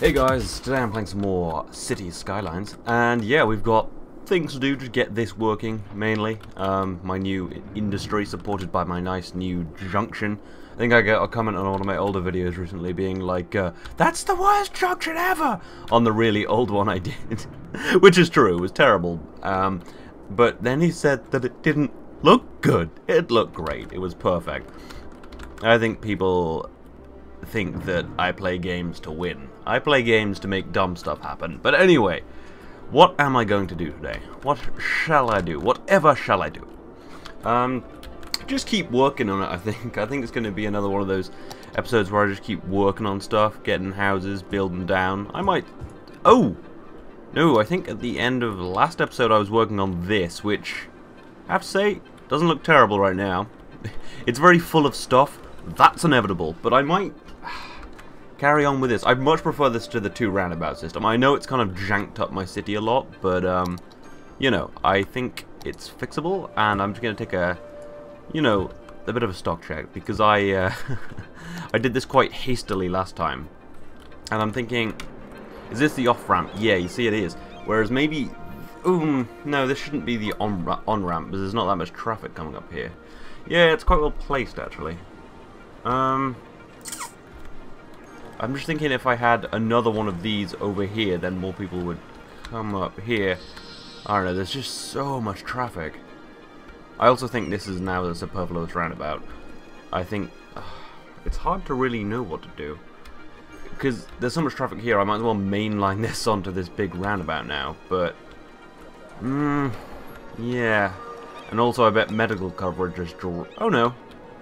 Hey guys, today I'm playing some more City Skylines, and yeah, we've got things to do to get this working, mainly. Um, my new industry, supported by my nice new junction. I think I got a comment on one of my older videos recently being like, uh, That's the worst junction ever! On the really old one I did. Which is true, it was terrible. Um, but then he said that it didn't look good. It looked great, it was perfect. I think people think that I play games to win. I play games to make dumb stuff happen. But anyway, what am I going to do today? What shall I do? Whatever shall I do? Um, just keep working on it, I think. I think it's going to be another one of those episodes where I just keep working on stuff, getting houses, building down. I might... Oh! No, I think at the end of the last episode I was working on this, which, I have to say, doesn't look terrible right now. it's very full of stuff. That's inevitable, but I might carry on with this. I much prefer this to the two roundabout system. I know it's kind of janked up my city a lot, but, um, you know, I think it's fixable, and I'm just going to take a, you know, a bit of a stock check, because I, uh, I did this quite hastily last time, and I'm thinking, is this the off-ramp? Yeah, you see it is. Whereas maybe, um, no, this shouldn't be the on-ramp, on because there's not that much traffic coming up here. Yeah, it's quite well placed, actually. Um, I'm just thinking if I had another one of these over here, then more people would come up here. I don't know, there's just so much traffic. I also think this is now the superfluous roundabout. I think uh, it's hard to really know what to do. Because there's so much traffic here, I might as well mainline this onto this big roundabout now, but... Mmm... Yeah. And also I bet medical coverage is... Oh no.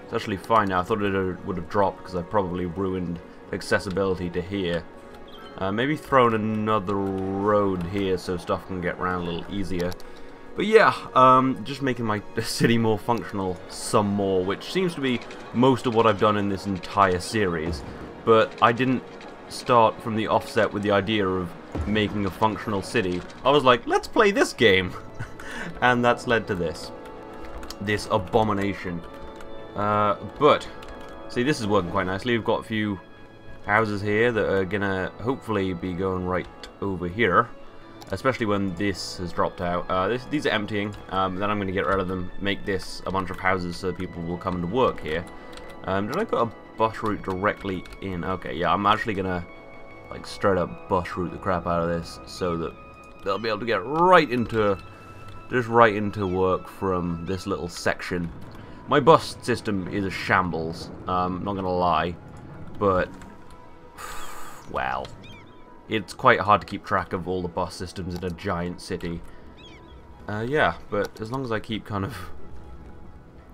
It's actually fine now. I thought it would have dropped because I probably ruined accessibility to here. Uh, maybe throw in another road here so stuff can get around a little easier. But yeah, um, just making my city more functional some more, which seems to be most of what I've done in this entire series. But I didn't start from the offset with the idea of making a functional city. I was like, let's play this game! and that's led to this. This abomination. Uh, but, see this is working quite nicely. We've got a few houses here that are gonna hopefully be going right over here especially when this has dropped out. Uh, this, these are emptying. Um, then I'm gonna get rid of them make this a bunch of houses so people will come to work here. Um, did I put a bus route directly in? Okay yeah I'm actually gonna like straight up bus route the crap out of this so that they'll be able to get right into just right into work from this little section. My bus system is a shambles um, not gonna lie but well, it's quite hard to keep track of all the bus systems in a giant city. Uh, yeah, but as long as I keep kind of...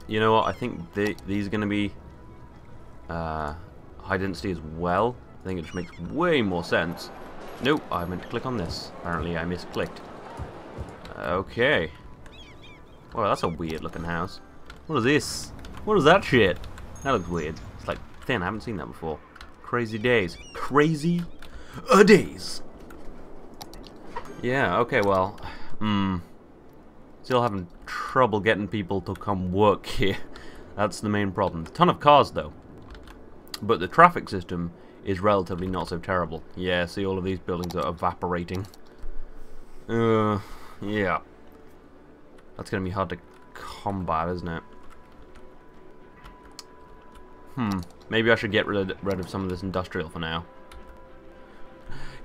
You know what, I think the, these are going to be uh, high density as well. I think it just makes way more sense. Nope, I meant to click on this. Apparently I misclicked. Okay. Well, that's a weird looking house. What is this? What is that shit? That looks weird. It's like thin, I haven't seen that before. Crazy days. Crazy days. Yeah, okay, well, hmm. Still having trouble getting people to come work here. That's the main problem. Ton of cars, though. But the traffic system is relatively not so terrible. Yeah, see all of these buildings are evaporating. Uh, yeah. That's going to be hard to combat, isn't it? Hmm. Maybe I should get rid, rid of some of this industrial for now.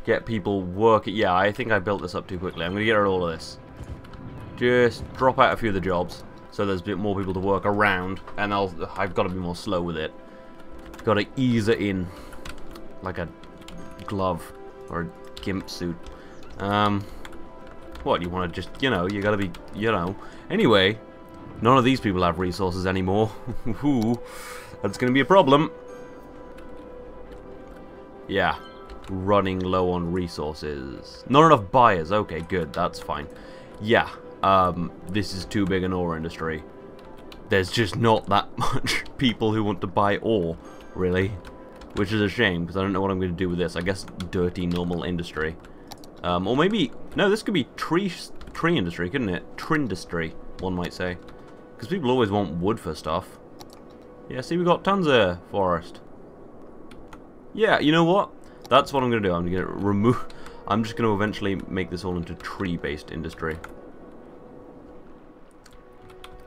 Get people working. Yeah, I think I built this up too quickly. I'm going to get rid of all of this. Just drop out a few of the jobs so there's a bit more people to work around and I'll, I've got to be more slow with it. Got to ease it in like a glove or a gimp suit. Um, what, you want to just, you know, you got to be, you know. Anyway, none of these people have resources anymore. Ooh. That's going to be a problem. Yeah. Running low on resources. Not enough buyers. Okay, good. That's fine. Yeah. Um, this is too big an ore industry. There's just not that much people who want to buy ore, really. Which is a shame, because I don't know what I'm going to do with this. I guess dirty, normal industry. Um, or maybe... No, this could be tree tree industry, couldn't it? Trindustry, one might say. Because people always want wood for stuff. Yeah, see, we got tons of forest. Yeah, you know what? That's what I'm going to do. I'm going to remove... I'm just going to eventually make this all into tree-based industry.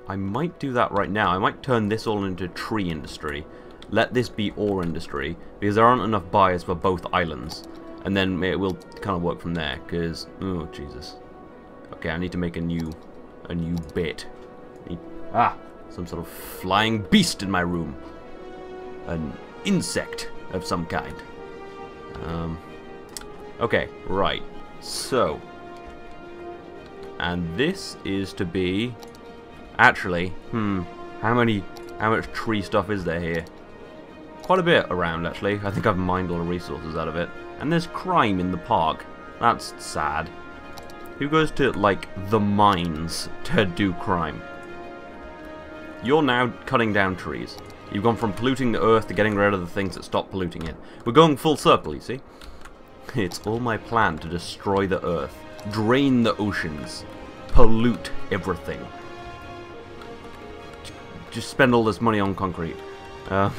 I might do that right now. I might turn this all into tree industry. Let this be ore industry, because there aren't enough buyers for both islands. And then it will kind of work from there, because... Oh, Jesus. Okay, I need to make a new... a new bit. Ah! Some sort of flying beast in my room. An insect of some kind. Um, okay, right. So. And this is to be... Actually, hmm, how many, how much tree stuff is there here? Quite a bit around, actually. I think I've mined all the resources out of it. And there's crime in the park. That's sad. Who goes to, like, the mines to do crime? You're now cutting down trees. You've gone from polluting the earth to getting rid of the things that stop polluting it. We're going full circle, you see? It's all my plan to destroy the earth, drain the oceans, pollute everything. Just spend all this money on concrete. Uh,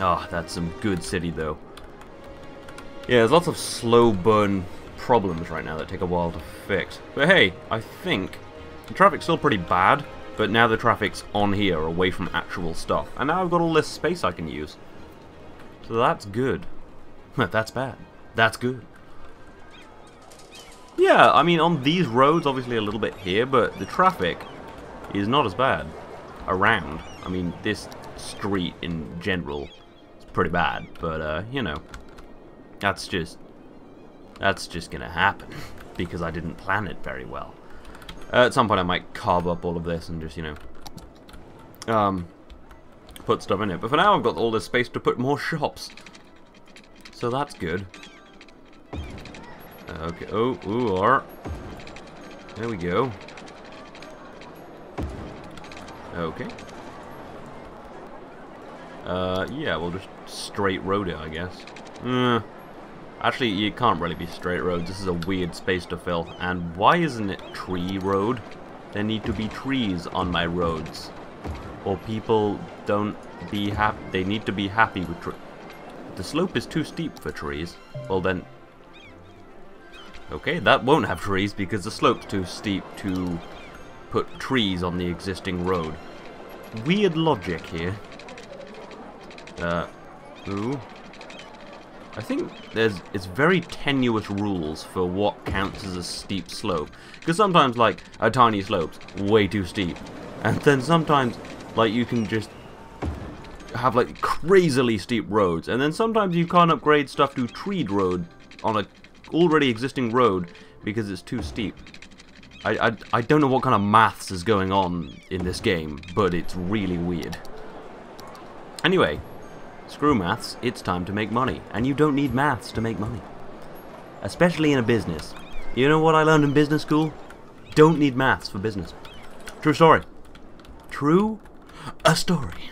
oh, that's some good city, though. Yeah, there's lots of slow burn problems right now that take a while to fix. But hey, I think the traffic's still pretty bad, but now the traffic's on here, away from actual stuff. And now I've got all this space I can use. So that's good. that's bad. That's good. Yeah, I mean, on these roads, obviously a little bit here, but the traffic is not as bad around. I mean, this street in general is pretty bad, but, uh, you know, that's just, that's just gonna happen, because I didn't plan it very well. Uh, at some point I might carve up all of this and just, you know, um, put stuff in it. But for now I've got all this space to put more shops. So that's good. Okay, oh, ooh, R. There we go. Okay. Uh, yeah, we'll just straight road it, I guess. Uh, Actually, you can't really be straight roads. This is a weird space to fill. And why isn't it tree road? There need to be trees on my roads. Or people don't be happy. They need to be happy with trees. The slope is too steep for trees. Well then... Okay, that won't have trees because the slope's too steep to put trees on the existing road. Weird logic here. Uh, ooh. I think there's it's very tenuous rules for what counts as a steep slope. Because sometimes, like, a tiny slope's way too steep. And then sometimes, like, you can just have, like, crazily steep roads. And then sometimes you can't upgrade stuff to treed road on a already existing road because it's too steep. I, I, I don't know what kind of maths is going on in this game, but it's really weird. Anyway, Screw maths, it's time to make money. And you don't need maths to make money. Especially in a business. You know what I learned in business school? Don't need maths for business. True story. True a story.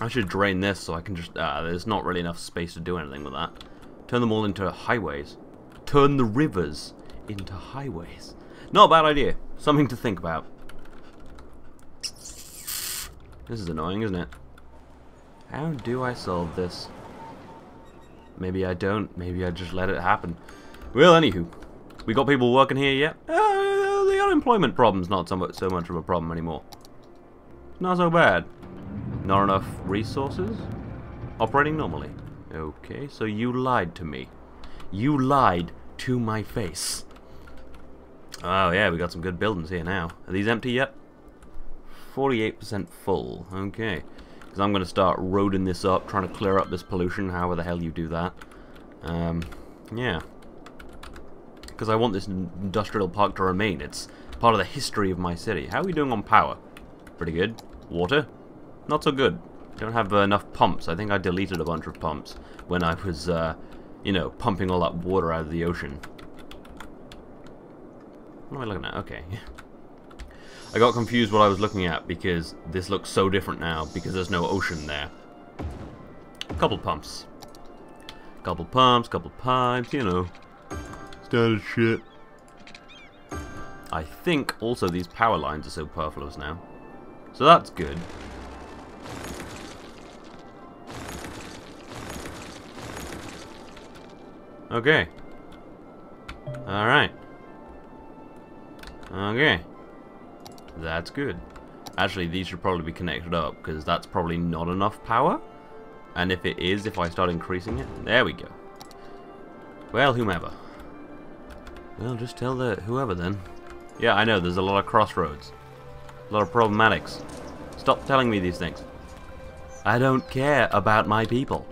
I should drain this so I can just... Ah, there's not really enough space to do anything with that. Turn them all into highways. Turn the rivers into highways. Not a bad idea. Something to think about. This is annoying, isn't it? How do I solve this? Maybe I don't. Maybe I just let it happen. Well, anywho. We got people working here yet? Uh, the unemployment problem's not so much, so much of a problem anymore. Not so bad. Not enough resources? Operating normally. Okay, so you lied to me. You lied to my face. Oh yeah, we got some good buildings here now. Are these empty yet? 48% full. Okay. Because I'm going to start roading this up, trying to clear up this pollution, however the hell you do that. Um, yeah. Because I want this industrial park to remain. It's part of the history of my city. How are we doing on power? Pretty good. Water? Not so good. Don't have uh, enough pumps. I think I deleted a bunch of pumps when I was, uh, you know, pumping all that water out of the ocean. What am I looking at? Okay. I got confused what I was looking at because this looks so different now because there's no ocean there. Couple pumps. Couple pumps, couple pipes, you know. Standard shit. I think also these power lines are so superfluous now. So that's good. Okay. Alright. Okay. That's good. Actually, these should probably be connected up, because that's probably not enough power. And if it is, if I start increasing it, there we go. Well, whomever. Well, just tell the whoever then. Yeah, I know, there's a lot of crossroads. A lot of problematics. Stop telling me these things. I don't care about my people.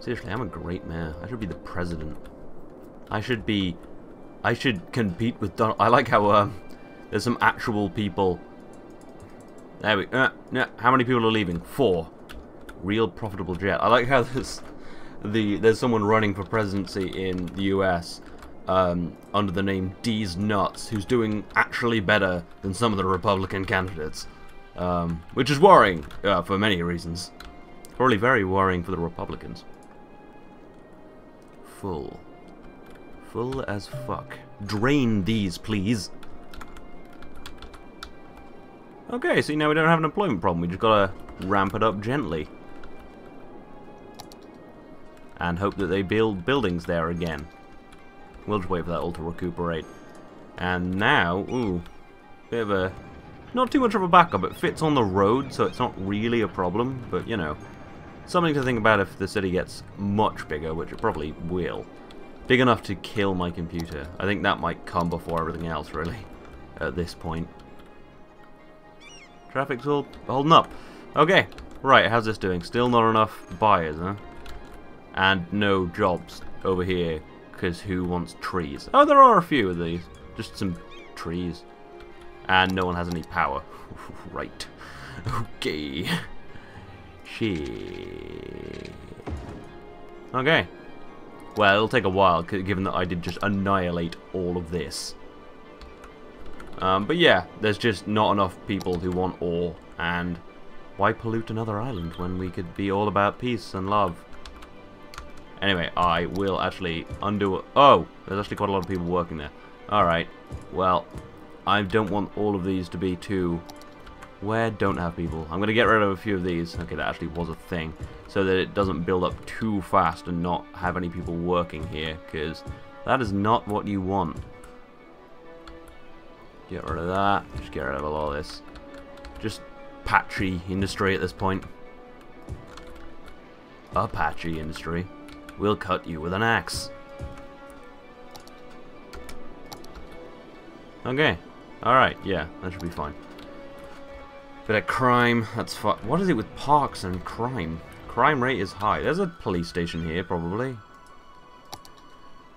Seriously, I'm a great mayor. I should be the president. I should be... I should compete with Donald... I like how um, there's some actual people... There we... Uh, yeah, how many people are leaving? Four. Real profitable jet. I like how there's... The, there's someone running for presidency in the US um, under the name Deez Nuts, who's doing actually better than some of the Republican candidates. Um, which is worrying uh, for many reasons. Probably very worrying for the Republicans. Full. Full as fuck. Drain these, please. Okay, see now we don't have an employment problem. We just gotta ramp it up gently. And hope that they build buildings there again. We'll just wait for that all to recuperate. And now, ooh, bit of a, not too much of a backup. It fits on the road, so it's not really a problem, but you know, something to think about if the city gets much bigger, which it probably will. Big enough to kill my computer. I think that might come before everything else, really, at this point. Traffic's all holding up. Okay, right, how's this doing? Still not enough buyers, huh? And no jobs over here because who wants trees? Oh, there are a few of these. Just some trees. And no one has any power. right. Okay. Shit. Okay. Well, it'll take a while, given that I did just annihilate all of this. Um, but yeah, there's just not enough people who want ore, and why pollute another island when we could be all about peace and love? Anyway, I will actually undo... Oh, there's actually quite a lot of people working there. Alright, well, I don't want all of these to be too... Where don't have people? I'm going to get rid of a few of these. Okay, that actually was a thing. So that it doesn't build up too fast and not have any people working here, because that is not what you want. Get rid of that. Just get rid of all this. Just patchy industry at this point. Apache industry. We'll cut you with an axe. Okay. Alright, yeah, that should be fine. Bit of crime, that's. What is it with parks and crime? Crime rate is high. There's a police station here, probably.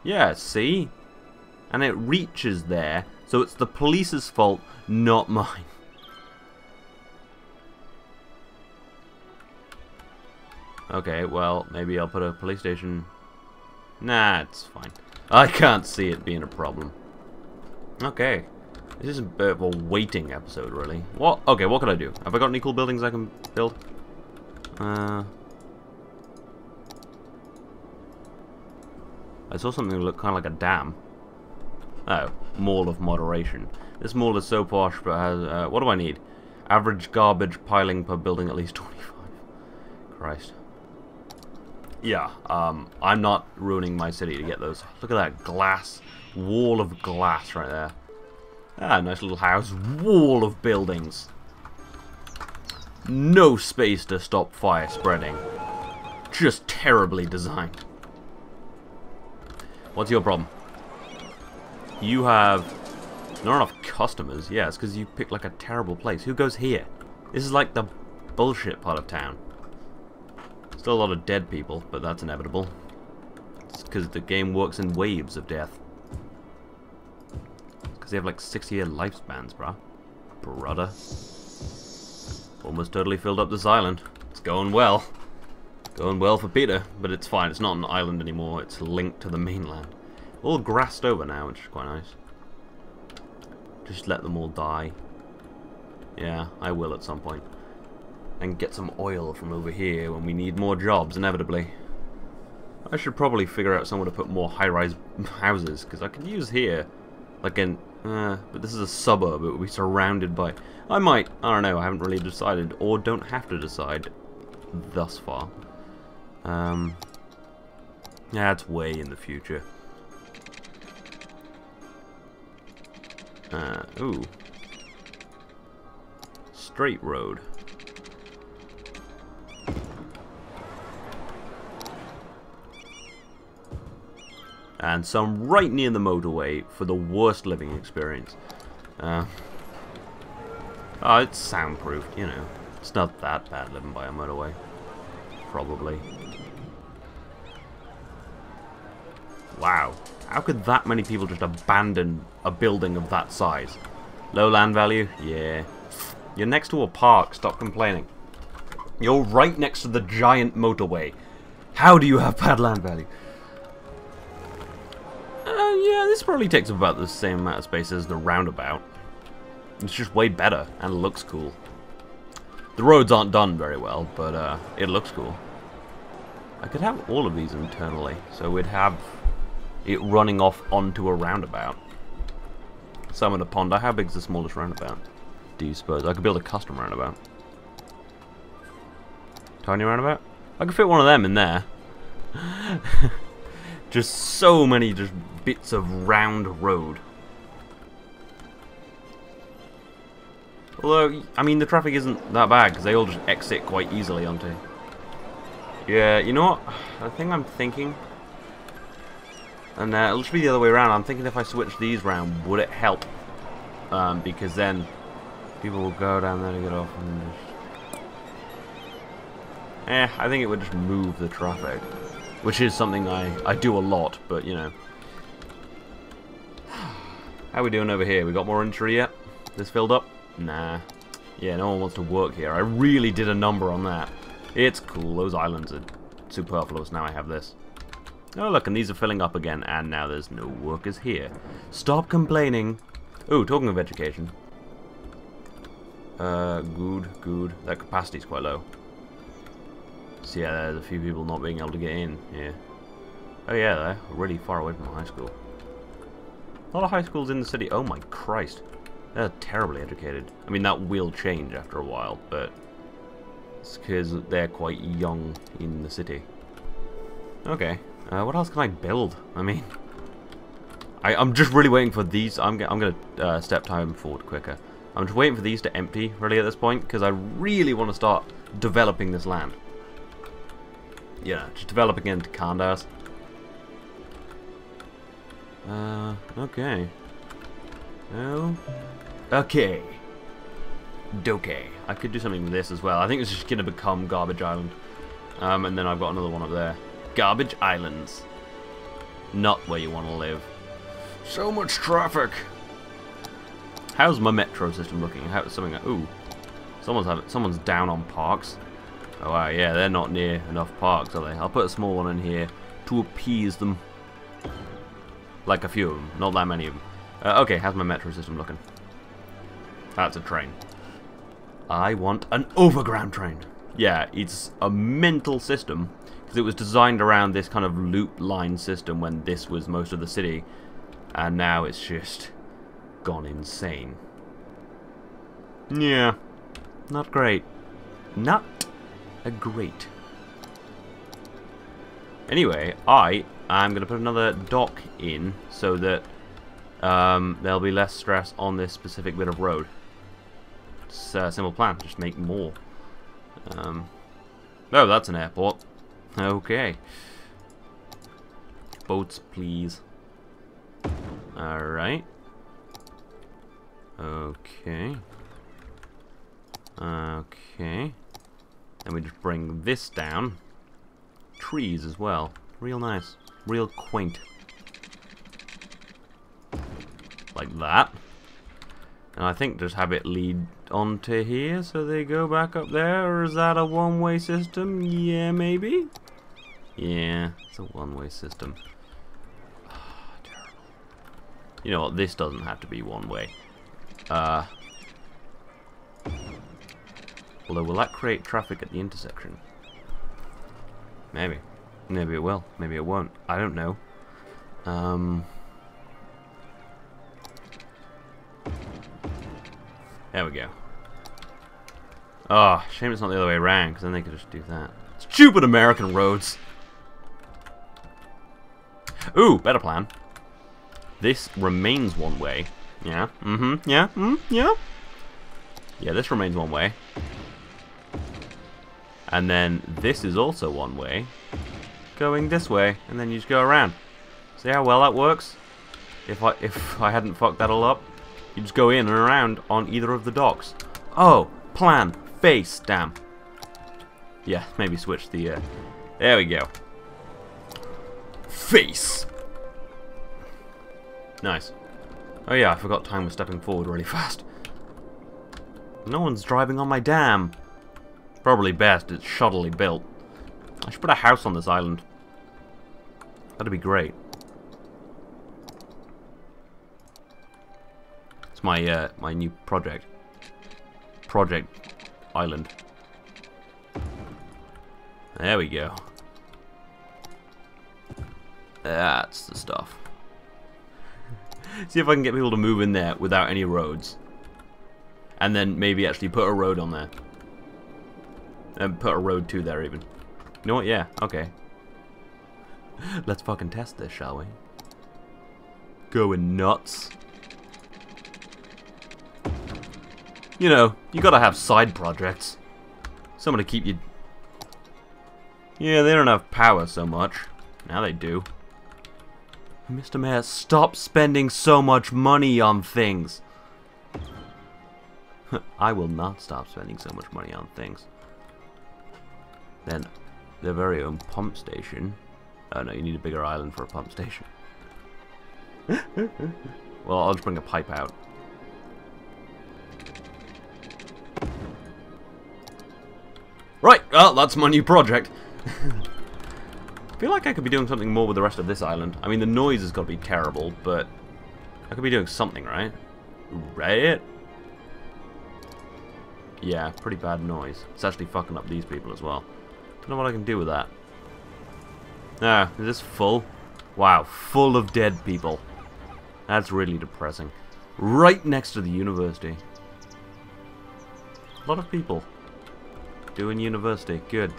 Yeah, see? And it reaches there, so it's the police's fault, not mine. Okay, well, maybe I'll put a police station... Nah, it's fine. I can't see it being a problem. Okay. This is a bit of a waiting episode, really. What? Okay, what can I do? Have I got any cool buildings I can build? Uh... I saw something that looked kind of like a dam. Oh, Mall of Moderation. This mall is so posh, but has... Uh, what do I need? Average garbage piling per building at least 25. Christ. Yeah, um, I'm not ruining my city to get those. Look at that glass. Wall of glass right there. Ah, nice little house. Wall of buildings. No space to stop fire spreading. Just terribly designed. What's your problem? You have not enough customers. Yeah, it's because you picked like a terrible place. Who goes here? This is like the bullshit part of town. Still a lot of dead people, but that's inevitable. It's because the game works in waves of death. Because they have like 60 year lifespans, bruh. Brother. Almost totally filled up this island. It's going well. Going well for Peter, but it's fine. It's not an island anymore. It's linked to the mainland. All grassed over now, which is quite nice. Just let them all die. Yeah, I will at some point. and get some oil from over here when we need more jobs, inevitably. I should probably figure out somewhere to put more high-rise houses, because I could use here, like an, uh, but this is a suburb, it would be surrounded by, I might, I don't know, I haven't really decided, or don't have to decide thus far. Um, Yeah, it's way in the future. Uh, ooh. Straight road. And some right near the motorway for the worst living experience. Uh, oh, it's soundproof, you know. It's not that bad living by a motorway. Probably. Wow. How could that many people just abandon a building of that size? Low land value? Yeah. You're next to a park, stop complaining. You're right next to the giant motorway. How do you have bad land value? Uh, yeah, this probably takes about the same amount of space as the roundabout. It's just way better, and looks cool. The roads aren't done very well, but uh, it looks cool. I could have all of these internally, so we'd have it running off onto a roundabout. Summon a pond. How big's the smallest roundabout? Do you suppose? I could build a custom roundabout. Tiny roundabout? I could fit one of them in there. just so many just bits of round road. Although, I mean, the traffic isn't that bad because they all just exit quite easily onto. Yeah, you know what? The thing I'm thinking and uh, it'll just be the other way around. I'm thinking if I switch these round, would it help? Um, because then people will go down there to get off and just... Eh, I think it would just move the traffic. Which is something I, I do a lot, but you know. How we doing over here? We got more entry yet? This filled up? Nah. Yeah, no one wants to work here. I really did a number on that. It's cool. Those islands are superfluous now I have this. Oh look, and these are filling up again, and now there's no workers here. Stop complaining. Oh, talking of education. Uh, good, good. That capacity's quite low. So yeah, there's a few people not being able to get in here. Oh yeah, they're really far away from high school. A lot of high schools in the city. Oh my Christ. They're terribly educated. I mean, that will change after a while, but it's because they're quite young in the city. Okay, uh, what else can I build? I mean, I, am just really waiting for these. I'm, I'm going to uh, step time forward quicker. I'm just waiting for these to empty, really, at this point, because I really want to start developing this land. Yeah, just developing into Kandahars. Uh, okay. Oh. Okay. Doke. I could do something with this as well. I think it's just going to become Garbage Island. Um, and then I've got another one up there. Garbage Islands. Not where you want to live. So much traffic. How's my metro system looking? How's something? Ooh, someone's having, someone's down on parks. Oh wow, yeah, they're not near enough parks, are they? I'll put a small one in here to appease them. Like a few of them, not that many of them. Uh, okay, how's my metro system looking? That's a train. I want an overground train. Yeah, it's a mental system because it was designed around this kind of loop line system when this was most of the city. And now it's just gone insane. Yeah. Not great. Not a great. Anyway I am going to put another dock in so that um, there'll be less stress on this specific bit of road. It's a simple plan. Just make more. Um, oh that's an airport Okay. Boats, please. Alright. Okay. Okay. Then we just bring this down. Trees as well. Real nice. Real quaint. Like that. And I think just have it lead onto here so they go back up there. Or is that a one-way system? Yeah, maybe? Yeah, it's a one-way system. terrible. You know what, this doesn't have to be one-way. Uh, although, will that create traffic at the intersection? Maybe. Maybe it will. Maybe it won't. I don't know. Um... There we go. Oh, shame it's not the other way around, because then they could just do that. Stupid American roads! Ooh, better plan. This remains one way. Yeah, mm-hmm, yeah, mm, yeah. Yeah, this remains one way. And then this is also one way. Going this way, and then you just go around. See how well that works? If I if I hadn't fucked that all up, you just go in and around on either of the docks. Oh, plan, face, damn. Yeah, maybe switch the, uh, there we go. Face! Nice. Oh yeah, I forgot time was stepping forward really fast. No one's driving on my dam. Probably best, it's shoddily built. I should put a house on this island. That'd be great. It's my uh, my new project. Project Island. There we go. That's the stuff. See if I can get people to move in there without any roads. And then maybe actually put a road on there. And put a road to there even. You know what? Yeah, okay. Let's fucking test this, shall we? Going nuts. You know, you gotta have side projects. Someone to keep you... Yeah, they don't have power so much. Now they do. Mr. Mayor, stop spending so much money on things. I will not stop spending so much money on things. Then, their very own pump station. Oh no, you need a bigger island for a pump station. well, I'll just bring a pipe out. Right, well, that's my new project. I feel like I could be doing something more with the rest of this island. I mean, the noise has got to be terrible, but I could be doing something, right? Right? Yeah, pretty bad noise. It's actually fucking up these people as well. Don't know what I can do with that. Ah, is this full? Wow, full of dead people. That's really depressing. Right next to the university. A lot of people doing university. Good.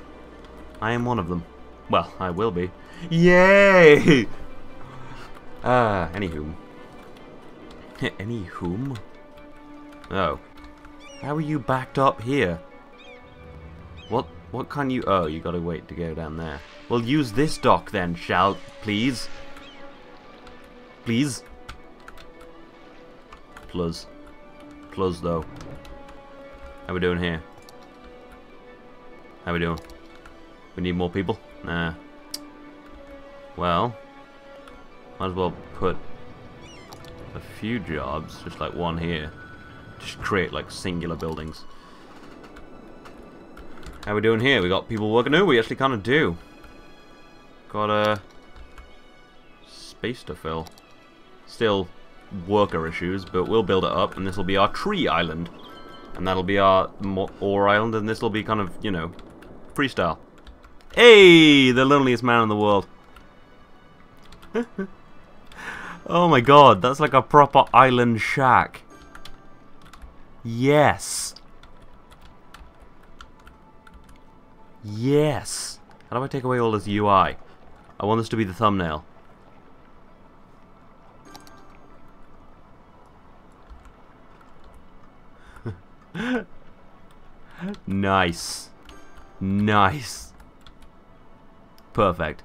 I am one of them. Well, I will be. Yay! Ah, uh, anywho. anywhom? Oh. How are you backed up here? What what can you... Oh, you gotta wait to go down there. Well, use this dock then, shall... Please? Please? Plus. Plus, though. How we doing here? How we doing? We need more people? Nah. Well, might as well put a few jobs, just like one here. Just create like singular buildings. How we doing here? We got people working. No, we actually kind of do. Got a space to fill. Still worker issues, but we'll build it up, and this will be our tree island. And that'll be our ore island, and this will be kind of, you know, freestyle. Hey, the loneliest man in the world. oh my god, that's like a proper island shack. Yes. Yes. How do I take away all this UI? I want this to be the thumbnail. nice. Nice. Perfect.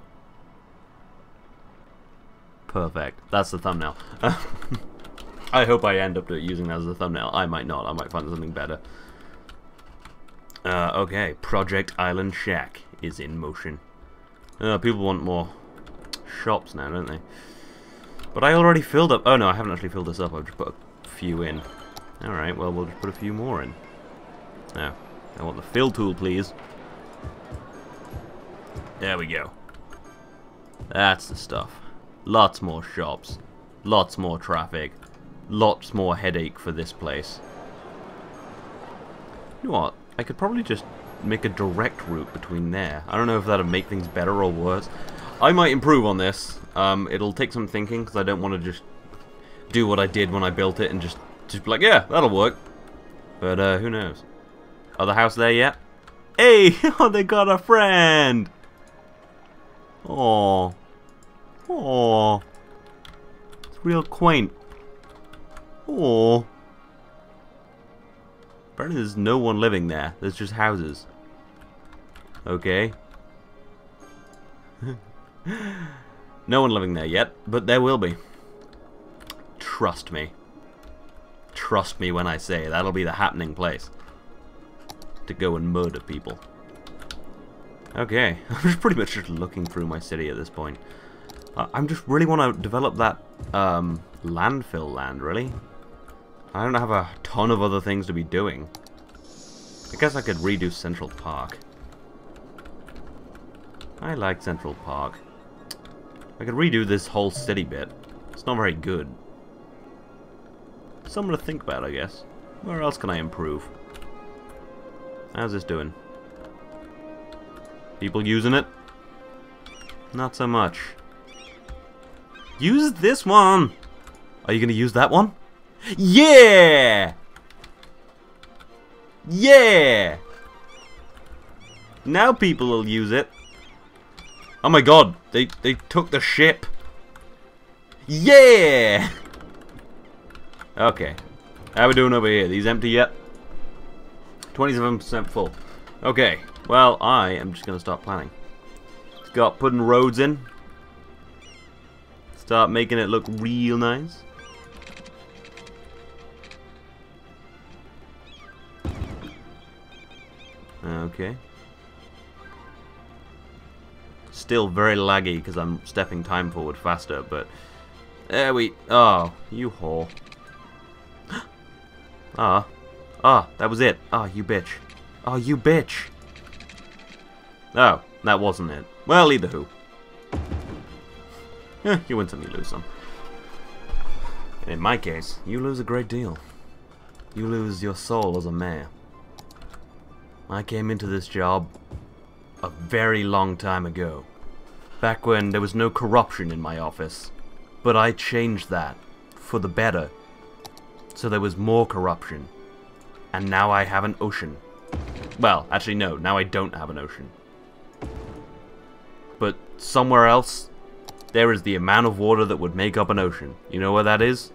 Perfect. That's the thumbnail. I hope I end up using that as a thumbnail. I might not. I might find something better. Uh, okay. Project Island Shack is in motion. Uh, people want more shops now, don't they? But I already filled up... Oh, no, I haven't actually filled this up. I've just put a few in. Alright, well, we'll just put a few more in. Now, I want the fill tool, please. There we go. That's the stuff. Lots more shops. Lots more traffic. Lots more headache for this place. You know what? I could probably just make a direct route between there. I don't know if that'll make things better or worse. I might improve on this. Um, it'll take some thinking because I don't want to just do what I did when I built it and just, just be like, yeah, that'll work. But uh, who knows? The house there yet? Hey! Oh, they got a friend! Oh. Oh, it's real quaint. Oh. Apparently there's no one living there. There's just houses. Okay. no one living there yet, but there will be. Trust me. Trust me when I say that'll be the happening place. To go and murder people. Okay, I'm just pretty much just looking through my city at this point. Uh, I'm just really want to develop that um, landfill land, really. I don't have a ton of other things to be doing. I guess I could redo Central Park. I like Central Park. I could redo this whole city bit. It's not very good. Something to think about, I guess. Where else can I improve? How's this doing? People using it? Not so much. Use this one! Are you gonna use that one? Yeah! Yeah! Now people will use it. Oh my god, they, they took the ship. Yeah! Okay. How we doing over here? These empty yet? 27% full. Okay. Well, I am just going to start planning. Start putting roads in. Start making it look real nice. Okay. Still very laggy because I'm stepping time forward faster, but... There we... Oh, you whore. Ah. Ah, that was it. Ah, you bitch. Oh, you bitch. Oh, that wasn't it. Well, either who. Eh, you win some, you lose some. in my case, you lose a great deal. You lose your soul as a mayor. I came into this job a very long time ago. Back when there was no corruption in my office. But I changed that. For the better so there was more corruption. And now I have an ocean. Well, actually no, now I don't have an ocean. Somewhere else, there is the amount of water that would make up an ocean. You know where that is?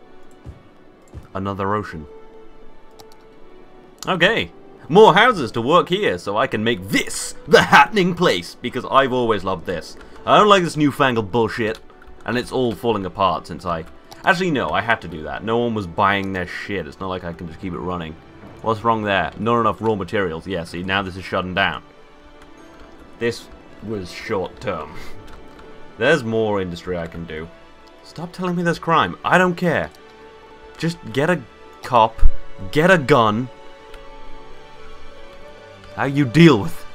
Another ocean. Okay, more houses to work here so I can make this the happening place because I've always loved this. I don't like this newfangled bullshit and it's all falling apart since I Actually, no, I had to do that. No one was buying their shit. It's not like I can just keep it running. What's wrong there? Not enough raw materials. Yeah, see, now this is shutting down. This was short term. There's more industry I can do. Stop telling me there's crime. I don't care. Just get a cop, get a gun. How you deal with.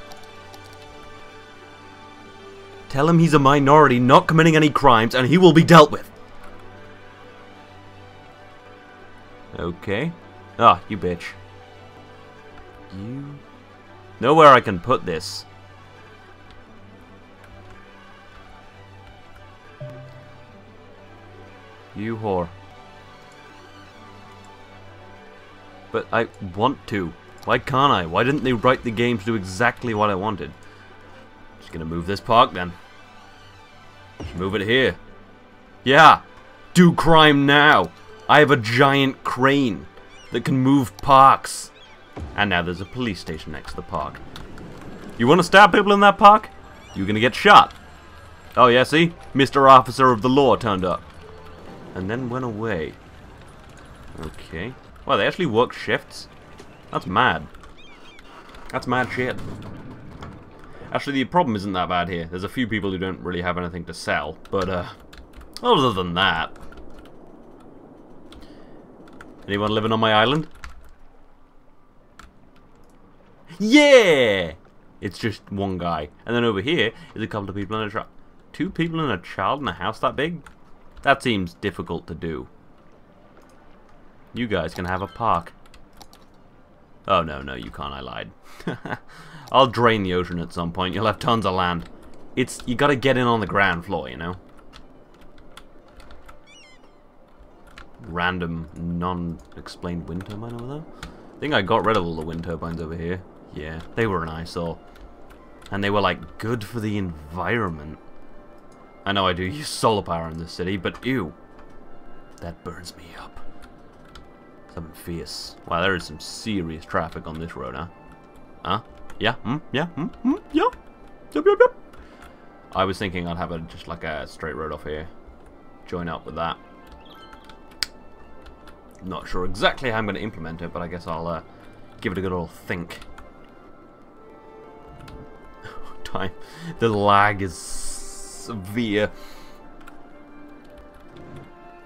Tell him he's a minority not committing any crimes and he will be dealt with. Okay. Ah, you bitch. You... Know where I can put this. You whore. But I want to. Why can't I? Why didn't they write the game to do exactly what I wanted? Just gonna move this park then. Just move it here. Yeah! Do crime now! I have a giant crane that can move parks. And now there's a police station next to the park. You want to stab people in that park? You're to get shot. Oh yeah, see? Mr. Officer of the Law turned up. And then went away. Okay. Well, they actually work shifts? That's mad. That's mad shit. Actually, the problem isn't that bad here. There's a few people who don't really have anything to sell. But, uh, other than that, Anyone living on my island? Yeah! It's just one guy. And then over here is a couple of people in a truck. Two people and a child in a house that big? That seems difficult to do. You guys can have a park. Oh, no, no, you can't. I lied. I'll drain the ocean at some point. You'll have tons of land. It's You gotta get in on the ground floor, you know? random, non-explained wind turbine over there. I think I got rid of all the wind turbines over here. Yeah, they were an eyesore. And they were, like, good for the environment. I know I do use solar power in this city, but ew. That burns me up. Something fierce. Wow, there is some serious traffic on this road, huh? Huh? Yeah? Hmm? Yeah? Hmm? Hmm? Yeah? Yep, yep, yep. I was thinking I'd have a, just like a straight road off here. Join up with that. Not sure exactly how I'm going to implement it, but I guess I'll uh, give it a good old think. Time. The lag is severe.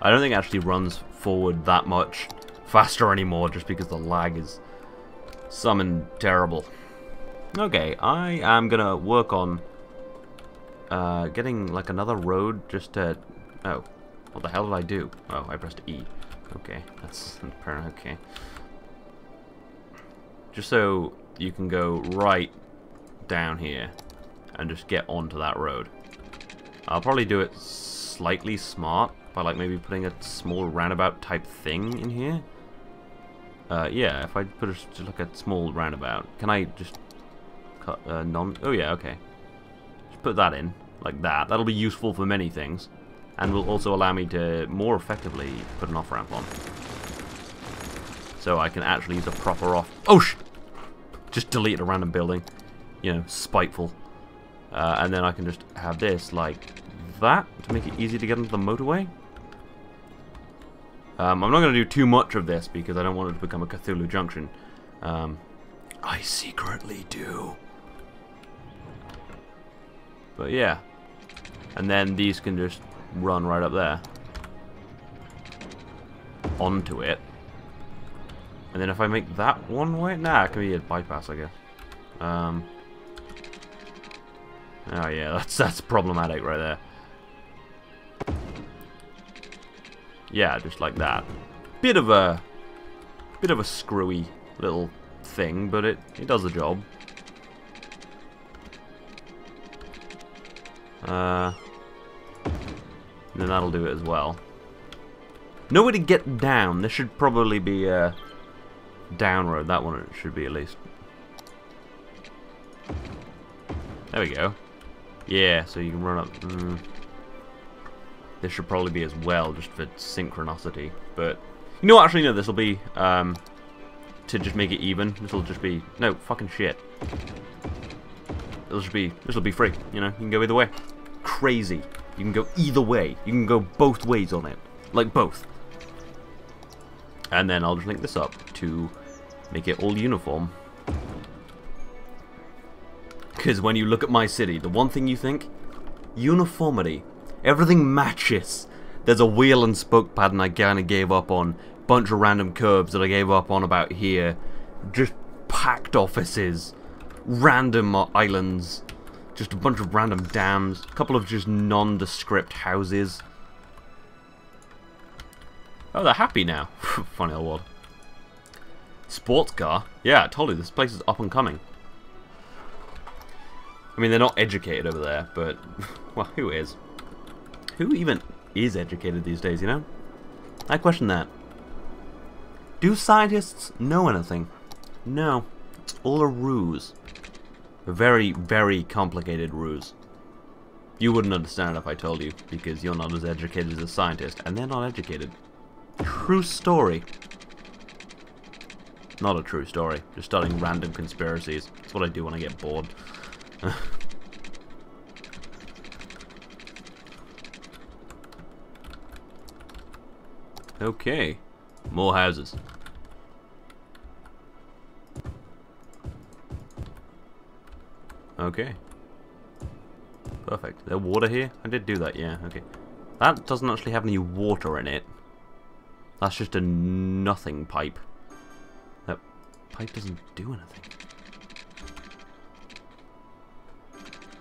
I don't think it actually runs forward that much faster anymore just because the lag is something terrible. Okay, I am gonna work on uh, getting like another road just to... Oh, what the hell did I do? Oh, I pressed E. Okay, that's okay. Just so you can go right down here and just get onto that road. I'll probably do it slightly smart by like maybe putting a small roundabout type thing in here. Uh, yeah, if I put a, just like a small roundabout, can I just cut uh, non? Oh yeah, okay. Just put that in like that. That'll be useful for many things, and will also allow me to more effectively put an off ramp on. So I can actually use a proper off. Oh sh! Just delete a random building. You know, spiteful. Uh, and then I can just have this like that to make it easy to get into the motorway. Um, I'm not going to do too much of this because I don't want it to become a Cthulhu Junction. Um, I secretly do. But yeah. And then these can just run right up there. Onto it. And then if I make that one way... Nah, it can be a bypass, I guess. Um... Oh yeah, that's that's problematic right there. Yeah, just like that. Bit of a bit of a screwy little thing, but it, it does the job. Uh, then that'll do it as well. Nowhere to get down. This should probably be a down road. That one should be at least. There we go. Yeah, so you can run up. Mm. This should probably be as well, just for synchronicity. But you know what? Actually, no. This will be um, to just make it even. This will just be no fucking shit. It'll just be this will be free. You know, you can go either way. Crazy. You can go either way. You can go both ways on it, like both. And then I'll just link this up to make it all uniform. Because when you look at my city, the one thing you think? Uniformity. Everything matches. There's a wheel and spoke pattern I kinda gave up on. Bunch of random curves that I gave up on about here. Just packed offices. Random uh, islands. Just a bunch of random dams. A couple of just nondescript houses. Oh, they're happy now. Funny old world. Sports car? Yeah, I told you, this place is up and coming. I mean, they're not educated over there, but, well, who is? Who even is educated these days, you know? I question that. Do scientists know anything? No. It's all a ruse. A very, very complicated ruse. You wouldn't understand it if I told you, because you're not as educated as a scientist, and they're not educated. True story. Not a true story. Just starting random conspiracies. That's what I do when I get bored. okay. More houses. Okay. Perfect. There water here? I did do that, yeah, okay. That doesn't actually have any water in it. That's just a nothing pipe. That pipe doesn't do anything.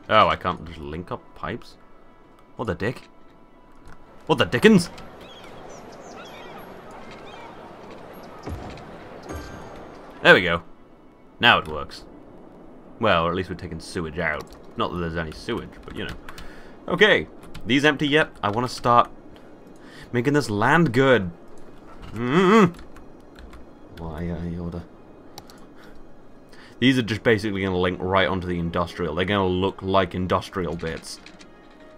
Oh, I can't just link up pipes? What the dick? What the dickens? There we go. Now it works. Well, or at least we're taking sewage out. Not that there's any sewage, but you know. Okay, these empty yet? I want to start making this land good. Mm -hmm. Why, uh, Yoda? These are just basically going to link right onto the industrial. They're going to look like industrial bits.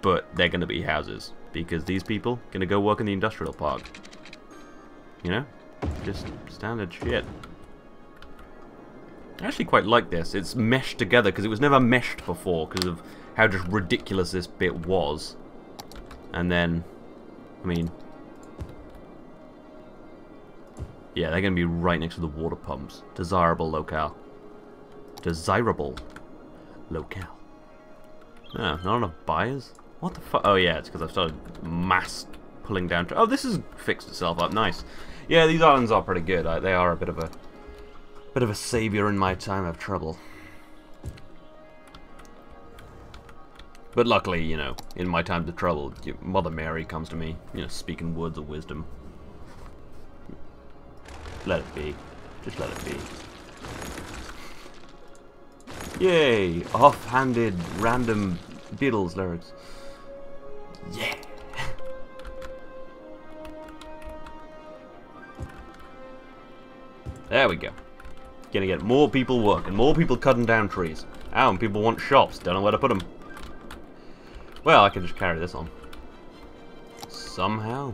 but they're going to be houses because these people are going to go work in the industrial park. You know? Just standard shit. I actually quite like this. It's meshed together because it was never meshed before because of how just ridiculous this bit was. And then, I mean, yeah, they're going to be right next to the water pumps. Desirable locale. Desirable locale. No, not enough buyers? What the fuck? Oh yeah, it's because I've started mass pulling down. Oh, this has fixed itself up. Nice. Yeah, these islands are pretty good. they are a bit of a bit of a savior in my time of trouble. But luckily, you know, in my times of trouble, Mother Mary comes to me, you know, speaking words of wisdom. Let it be. Just let it be. Yay! Off-handed random Beatles lyrics. Yeah! there we go. Gonna get more people working, more people cutting down trees. Oh, and people want shops. Don't know where to put them. Well, I can just carry this on. Somehow.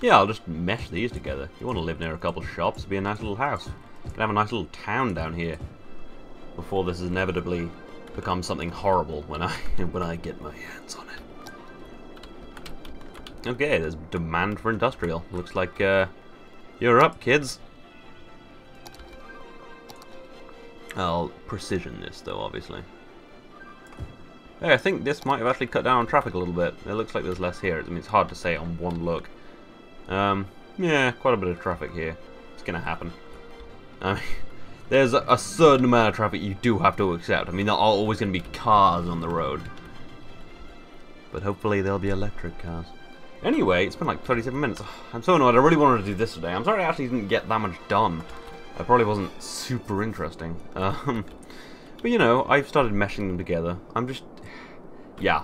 Yeah, I'll just mesh these together. You want to live near a couple shops, be a nice little house. Have a nice little town down here before this inevitably becomes something horrible when I when I get my hands on it. Okay, there's demand for industrial. Looks like uh, you're up, kids. I'll precision this though, obviously. Hey, I think this might have actually cut down on traffic a little bit. It looks like there's less here. I mean, it's hard to say on one look. Um, yeah, quite a bit of traffic here. It's gonna happen. I mean, there's a, certain amount of traffic you do have to accept. I mean, there are always going to be cars on the road. But hopefully there'll be electric cars. Anyway, it's been like 37 minutes. I'm so annoyed. I really wanted to do this today. I'm sorry I actually didn't get that much done. It probably wasn't super interesting. Um, but you know, I've started meshing them together. I'm just... Yeah.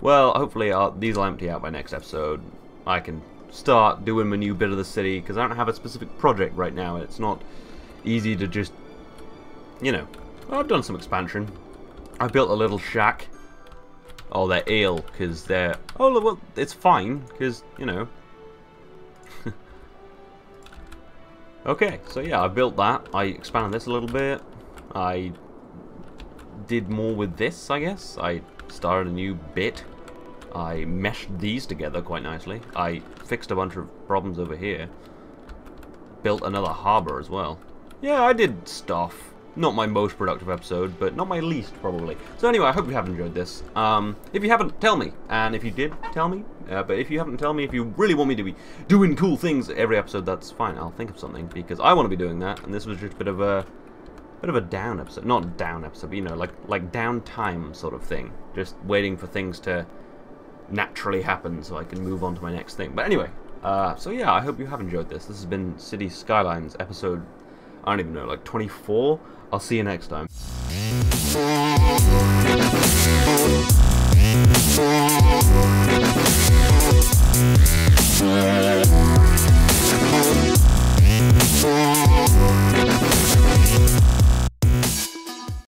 Well, hopefully I'll, these will empty out by next episode. I can start doing my new bit of the city, because I don't have a specific project right now. It's not easy to just, you know, oh, I've done some expansion. I built a little shack. Oh, they're ill, because they're... Oh, well, it's fine, because, you know... okay, so yeah, I built that. I expanded this a little bit. I did more with this, I guess. I started a new bit. I meshed these together quite nicely. I fixed a bunch of problems over here. Built another harbor as well. Yeah, I did stuff. Not my most productive episode, but not my least, probably. So anyway, I hope you have enjoyed this. Um, if you haven't, tell me. And if you did, tell me. Uh, but if you haven't, tell me. If you really want me to be doing cool things every episode, that's fine. I'll think of something, because I want to be doing that. And this was just a bit of a... Bit of a down episode. Not down episode, but, you know, like, like downtime sort of thing. Just waiting for things to naturally happen so I can move on to my next thing. But anyway, uh, so yeah, I hope you have enjoyed this. This has been City Skylines episode I don't even know, like 24. I'll see you next time.